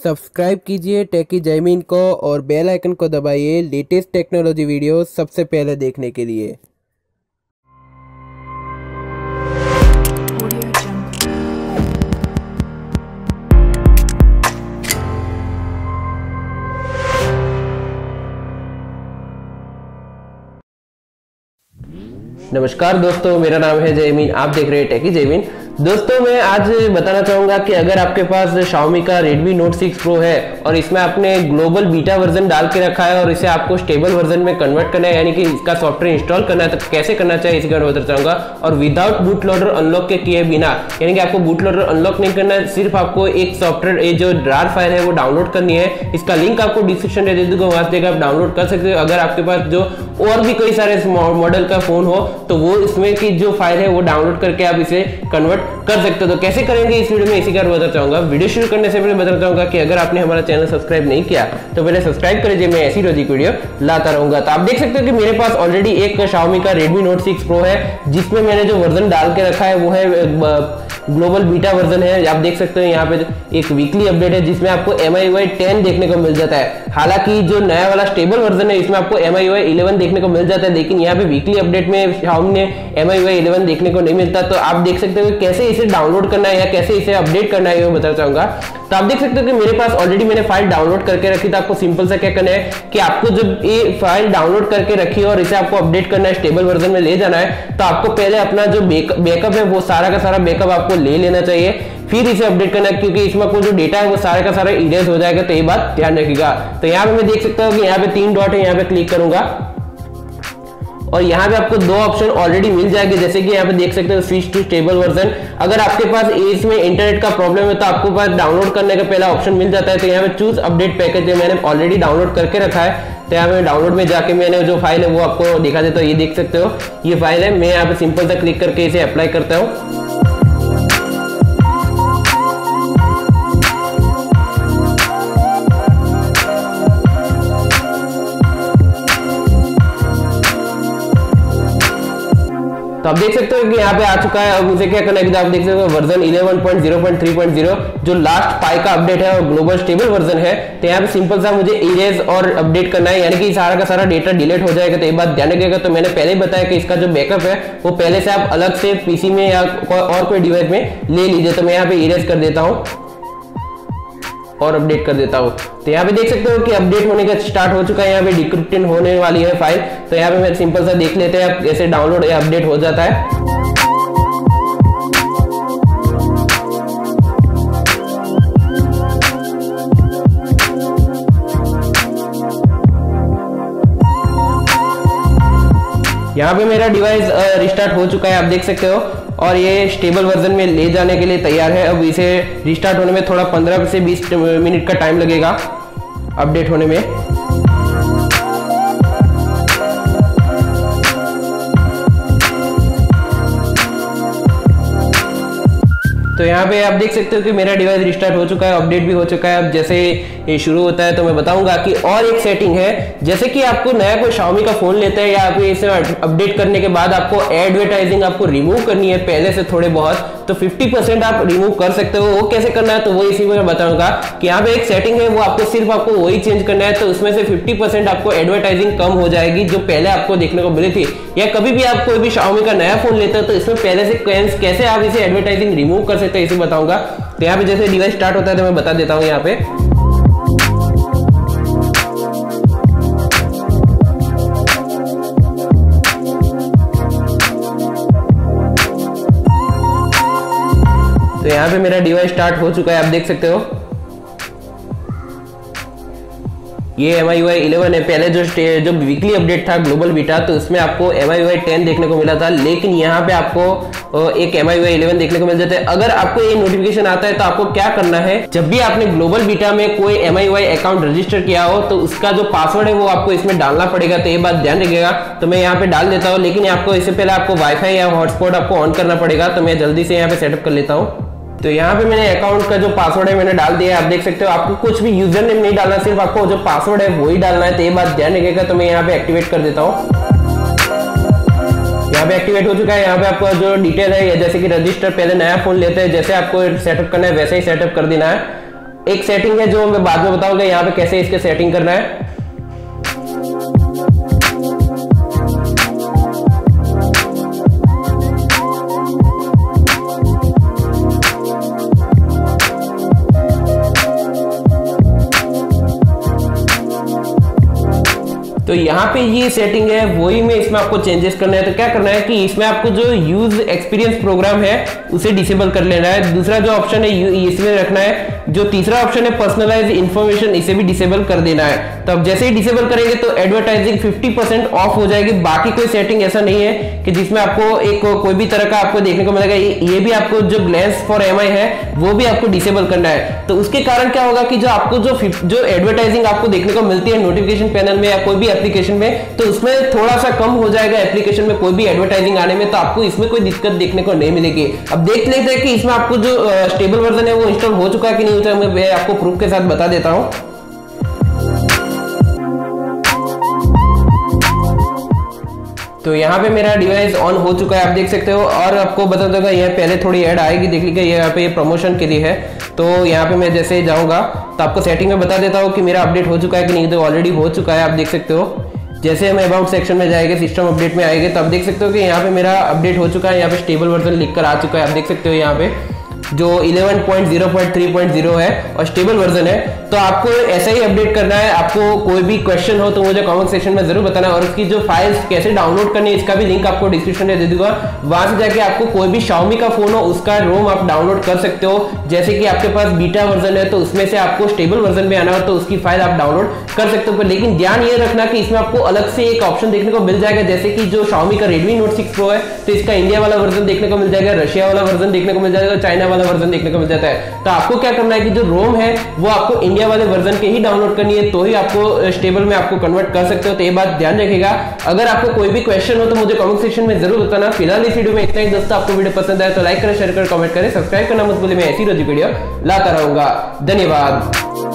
Subscribe कीजिए टेकी जयमीन को और बेल आइकन को दबाइए लेटेस्ट टेक्नोलॉजी वीडियो सबसे पहले देखने के लिए। नमस्कार दोस्तों मेरा नाम है जयमीन आप देख रहे हैं टेकी जयमीन दोस्तों, मैं आज बताना चाहूँगा कि अगर आपके पास Xiaomi का Redmi Note 6 Pro है और इसमें आपने ग्लोबल बीटा वर्जन डाल के रखा है और इसे आपको स्टेबल वर्जन में कन्वर्ट करना है, यानी कि इसका सॉफ्टवेयर इंस्टॉल करना है तो कैसे करना चाहिए इसी में बताना चाहूँगा। और विदाउट बूट लोडर अनलॉक के किए बिना, यानी कि आपको बूट लोडर अनलॉक नहीं करना है, सिर्फ़ आपको एक सॉफ्टवेयर ये जो ड्रार फ़ाइल है वो डाउनलोड करनी है। इसका लिंक आपको डिस्क्रिप्शन दे दूँगा, वहाँ से आप डाउनलोड कर सकते हो। अगर आपके पास जो और भी कई सारे मॉडल का फ़ोन हो तो वो इसमें की जो फ़ाइल है, वो डाउनलोड करके आप इसे कन्वर्ट कर सकते हो। तो कैसे करेंगे इस वीडियो में? इसी का बताना चाहूँगा। वीडियो शुरू करने से पहले बताना चाहूँगा कि अगर आपने हमारा चैनल सब्सक्राइब नहीं किया तो पहले सब्सक्राइब कर लीजिए। मैं ऐसी रोजी वीडियो लाता रहूँगा। तो आप देख सकते हो कि मेरे पास ऑलरेडी एक Xiaomi का Redmi Note 6 Pro है, जिसमें मैंने जो वर्जन डाल के रखा है, वो है ग्लोबल बीटा वर्जन है। आप देख सकते हो यहाँ पे एक वीकली अपडेट है, जिसमें आपको एम आई वाई टेन देखने को मिल जाता है। हालाँकि जो नया वाला स्टेबल वर्जन है, इसमें आपको एम आई वाई इलेवन देखने को मिल जाता है, लेकिन यहाँ पे वीकली अपडेट में Xiaomi ने एम आई वाई इलेवन देखने को नहीं मिलता। तो आप देख सकते हो कैसे इसे डाउनलोड करना है या कैसे इसे अपडेट करना है, मैं बताना चाहूँगा। तो आप देख सकते हो कि मेरे पास ऑलरेडी मैंने फ़ाइल डाउनलोड करके रखी तो आपको सिंपल सा क्या करना है कि आपको जब ये फ़ाइल डाउनलोड करके रखी है और इसे आपको अपडेट करना है स्टेबल वर्जन में ले जाना है तो आपको पहले अपना जो बैकअप है, वो सारा का सारा बैकअप आपको ले लेना चाहिए। फिर इसे अपडेट करना है, क्योंकि इसमें कोई जो डेटा है, वो सारा का सारा इरेज हो जाएगा तो ये बात ध्यान रखिएगा। तो यहाँ पे मैं देख सकता हूँ कि यहाँ पे तीन डॉट है, यहाँ पे क्लिक करूँगा। और यहाँ पे आपको दो ऑप्शन ऑलरेडी मिल जाएँगे। जैसे कि यहाँ पे देख सकते हो स्विच टू स्टेबल वर्जन अगर आपके पास इसमें इंटरनेट का प्रॉब्लम है तो आपको पास डाउनलोड करने का पहला ऑप्शन मिल जाता है। तो यहाँ पे चूज़ अपडेट पैकेज मैंने ऑलरेडी डाउनलोड करके रखा है। तो यहाँ पे डाउनलोड में जाके मैंने जो फ़ाइल है, वो आपको दिखा देता हूँ। ये देख सकते हो। ये फ़ाइल है। मैं यहाँ पे सिंपल सा क्लिक करके इसे अप्लाई करता हूँ। तो आप देख सकते हो कि यहाँ पे आ चुका है, अब मुझे क्या करना है आप देख सकते हो वर्जन 11.0.3.0 जो लास्ट पाई का अपडेट है और ग्लोबल स्टेबल वर्जन है तो यहाँ पे सिंपल सा मुझे इरेज और अपडेट करना है, यानी कि सारा का सारा डेटा डिलीट हो जाएगा तो ये बात ध्यान रखिएगा तो मैंने पहले ही बताया कि इसका जो बैकअप है, वो पहले से आप अलग से पीसी में या और कोई डिवाइस में ले लीजिए तो मैं यहाँ पे इरेज कर देता हूँ। और अपडेट कर देता हूँ। तो यहाँ पे देख सकते हो कि अपडेट होने का स्टार्ट हो चुका है। यहाँ पे डिक्रिप्टेड होने वाली है फ़ाइल तो यहाँ पे मैं सिंपल सा देख लेते हैं, कैसे डाउनलोड या अपडेट हो जाता है। यहाँ पे मेरा डिवाइस रिस्टार्ट हो चुका है, आप देख सकते हो। और ये स्टेबल वर्जन में ले जाने के लिए तैयार है। अब इसे रिस्टार्ट होने में थोड़ा 15 से 20 मिनट का टाइम लगेगा अपडेट होने में। तो यहाँ पे आप देख सकते हो कि मेरा डिवाइस रिस्टार्ट हो चुका है अपडेट भी हो चुका है। अब जैसे ये शुरू होता है तो मैं बताऊँगा कि और एक सेटिंग है, जैसे कि आपको नया कोई Xiaomi का फ़ोन लेता है या आप इसे अपडेट करने के बाद आपको एडवर्टाइजिंग आपको रिमूव करनी है, पहले से थोड़े बहुत तो 50% आप रिमूव कर सकते हो। वो कैसे करना है तो वो इसी में बताऊँगा कि यहाँ पे एक सेटिंग है, वो आपको सिर्फ़ आपको वही चेंज करना है तो उसमें से 50% आपको एडवर्टाइजिंग कम हो जाएगी, जो पहले आपको देखने को मिली थी। या कभी भी आप कोई भी Xiaomi का नया फ़ोन लेते हो तो इसमें पहले से कैसे आप इसे एडवर्टाइजिंग रिमूव कर सकते हैं, इसे बताऊँगा। तो यहाँ पे जैसे डिवाइस स्टार्ट होता है तो मैं बता देता हूँ यहाँ पे। यहाँ पे मेरा डिवाइस स्टार्ट हो चुका है, आप देख सकते हो। ये एम आई वाई इलेवन है। पहले जो जो वीकली अपडेट था ग्लोबल बीटा तो उसमें आपको एम आई वाई टेन देखने को मिला था, लेकिन यहाँ पे आपको एक एम आई वाई इलेवन देखने को मिल जाता है। अगर आपको ये नोटिफिकेशन आता है तो आपको क्या करना है, जब भी आपने ग्लोबल बीटा में कोई M I Y account register किया हो तो उसका जो पासवर्ड है, वो आपको इसमें डालना पड़ेगा तो ये बात ध्यान रखिएगा। तो मैं यहाँ पे डाल देता हूँ, लेकिन आपको इससे पहले आपको वाईफाई या हॉटस्पॉट आपको ऑन करना पड़ेगा तो मैं जल्दी से यहाँ पे सेटअप कर लेता हूँ। तो यहाँ पे मैंने अकाउंट का जो पासवर्ड है मैंने डाल दिया है, आप देख सकते हो। आपको कुछ भी यूज़र नेम नहीं डालना, सिर्फ़ आपको जो पासवर्ड है वही डालना है। तो ये बात ध्यान रखेगा तो मैं यहाँ पे एक्टिवेट कर देता हूँ। यहाँ पे एक्टिवेट हो चुका है। यहाँ पे आपका जो डिटेल है जैसे कि रजिस्टर पहले नया फ़ोन लेते हैं। जैसे आपको सेटअप करना है, वैसे ही सेटअप कर देना है। एक सेटिंग है जो मैं बाद में बताऊँगा, यहाँ पे कैसे इसके सेटिंग करना है। तो यहाँ पे ये सेटिंग है वही में इसमें आपको चेंजेस करना है। तो क्या करना है कि इसमें आपको जो यूज़ एक्सपीरियंस प्रोग्राम है उसे डिसेबल कर लेना है। दूसरा जो ऑप्शन है इसमें रखना है जो तीसरा ऑप्शन है पर्सनलाइज इन्फॉर्मेशन इसे भी डिसेबल कर देना है। तो अब जैसे ही डिसेबल करेंगे तो एडवर्टाइजिंग 50% ऑफ़ हो जाएगी। बाकी कोई सेटिंग ऐसा नहीं है कि जिसमें आपको एक कोई भी तरह का आपको देखने को मिलेगा। ये भी आपको जो ग्लैंस फॉर एम है, वो भी आपको डिसेबल करना है। तो उसके कारण क्या होगा कि जो आपको जो जो एडवर्टाइजिंग आपको देखने को मिलती है नोटिफिकेशन पैनल में या कोई भी एप्लीकेशन में तो उसमें थोड़ा सा कम हो जाएगा एप्लीकेशन में कोई भी एडवर्टाइजिंग आने में तो आपको इसमें कोई दिक्कत देखने को नहीं मिलेगी। अब देख लेते हैं कि इसमें आपको जो स्टेबल वर्जन है, वो इंस्टॉल हो चुका है कि नहीं हो चुका मैं आपको प्रूफ के साथ बता देता हूँ। तो यहाँ पे मेरा डिवाइस ऑन हो चुका है, आप देख सकते हो। और आपको बता दूँगा यह पहले थोड़ी ऐड आएगी देख लीजिए यहाँ पे ये प्रमोशन के लिए है। तो यहाँ पे मैं जैसे जाऊँगा तो आपको सेटिंग में बता देता हूँ कि मेरा अपडेट हो चुका है कि नहीं तो ऑलरेडी हो चुका है, आप देख सकते हो। जैसे हम अबाउट सेक्शन में जाएँगे सिस्टम अपडेट में आएँगे तो आप देख सकते हो कि यहाँ पे मेरा अपडेट हो चुका है, यहाँ पे स्टेबल वर्जन लिख कर आ चुका है, आप देख सकते हो यहाँ पे। जो 11.0.3.0 है और स्टेबल वर्जन है तो आपको ऐसा ही अपडेट करना है। आपको कोई भी क्वेश्चन हो तो मुझे कमेंट सेक्शन में ज़रूर बताना और उसकी जो फाइल्स कैसे डाउनलोड करनी है, इसका भी लिंक आपको डिस्क्रिप्शन में दे दूँगा। वहाँ से जाके आपको कोई भी शाउमी का फ़ोन हो, उसका रोम आप डाउनलोड कर सकते हो। जैसे कि आपके पास बीटा वर्जन है तो उसमें से आपको स्टेबल वर्जन में आना हो तो उसकी फ़ाइल आप डाउनलोड कर सकते हो। लेकिन ध्यान ये रखना कि इसमें आपको अलग से एक ऑप्शन देखने को मिल जाएगा, जैसे कि जो शाउमी का रेडमी नोट सिक्स प्रो है तो इसका इंडिया वाला वर्जन देखने को मिल जाएगा रशिया वाला वर्जन देखने को मिल जाएगा चाइना वाला वर्जन देखने को मिल जाता है। तो आपको क्या करना है कि जो रोम है, वो आपको इंडिया वाले वर्जन के ही डाउनलोड करनी है तो ही आपको स्टेबल में आपको कन्वर्ट कर सकते हो। तो ये बात ध्यान रखेगा अगर आपको कोई भी क्वेश्चन हो तो मुझे कमेंट सेक्शन में ज़रूर बताना। फ़िलहाल इस वीडियो में इतना ही दोस्तों, आपको वीडियो पसंद आए तो लाइक करें शेयर करें कमेंट करें सब्सक्राइब करना मत भूलिए। मैं ऐसी रोजी वीडियो लाता रहूँगा। धन्यवाद।